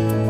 Bye.